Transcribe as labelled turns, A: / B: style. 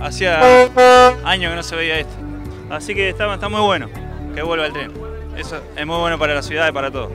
A: hacía años que no se veía esto. Así que está, muy bueno que vuelva el tren. Eso es muy bueno para la ciudad y para todos.